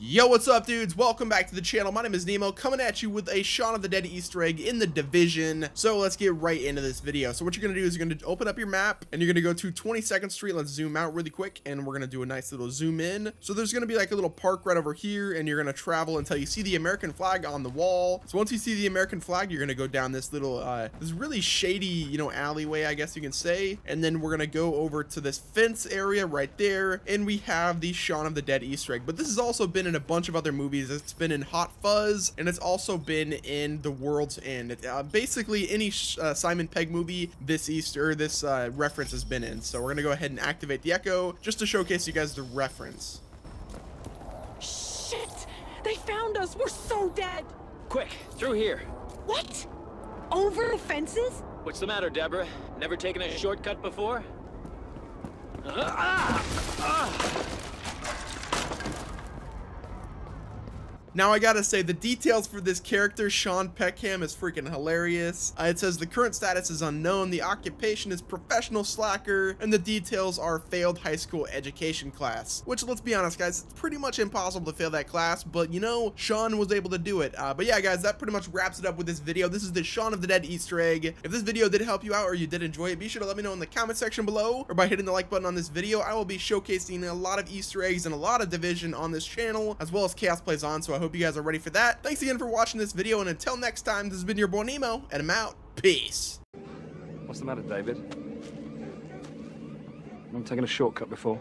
Yo, what's up, dudes? Welcome back to the channel. My name is Nemo, coming at you with a Shaun of the Dead Easter egg in the Division. So let's get right into this video. So what you're going to do is you're going to open up your map, and you're going to go to 22nd Street. Let's zoom out really quick, and we're going to do a nice little zoom in. So there's going to be like a little park right over here, and you're going to travel until you see the American flag on the wall. So once you see the American flag, you're going to go down this little, uh, this really shady, you know, alleyway, I guess you can say. And then we're going to go over to this fence area right there, and we have the Shaun of the Dead Easter egg. But this has also been in a bunch of other movies. It's been in Hot Fuzz, and it's also been in The World's End. Uh, basically, any uh, Simon Pegg movie this Easter, this uh, reference has been in. So we're gonna go ahead and activate the Echo just to showcase you guys the reference. Shit! They found us! We're so dead! Quick, through here. What? Over the fences? What's the matter, Deborah? Never taken a shortcut before? Uh, ah! Ah! Now I gotta say, the details for this character, Sean Peckham, is freaking hilarious. Uh, it says the current status is unknown, the occupation is professional slacker, and the details are failed high school education class. Which, let's be honest guys, it's pretty much impossible to fail that class, but you know, Sean was able to do it. Uh, but yeah guys, that pretty much wraps it up with this video. This is the Shaun of the Dead Easter egg. If this video did help you out or you did enjoy it, be sure to let me know in the comment section below, or by hitting the like button on this video. I will be showcasing a lot of Easter eggs and a lot of Division on this channel, as well as Chaos Plays On, so I hope you guys are ready for that. Thanks again for watching this video, and until next time, this has been your boy Nemo, and I'm out. Peace. What's the matter, David? I've taken a shortcut before.